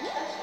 Yeah.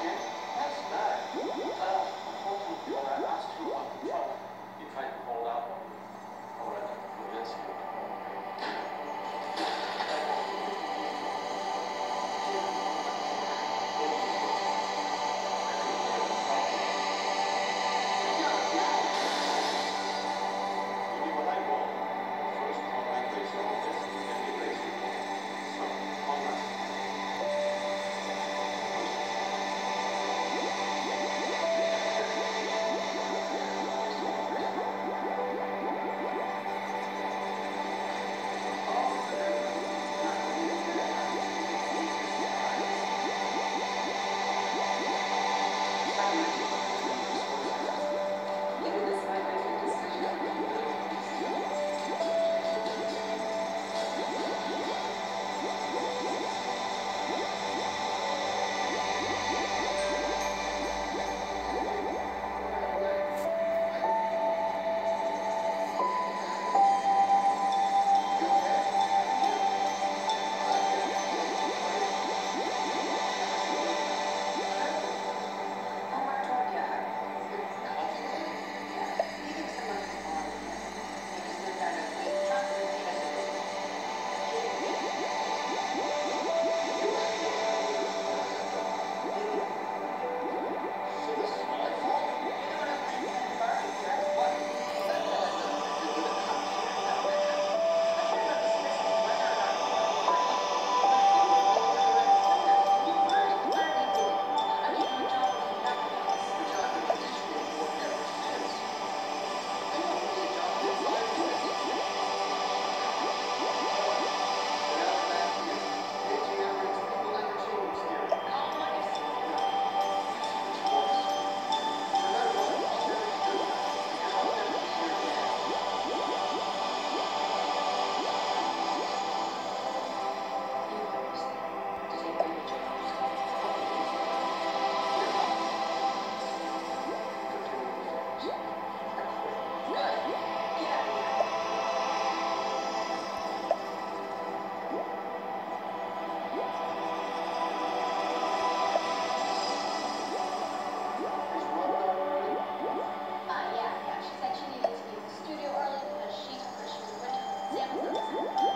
Woo!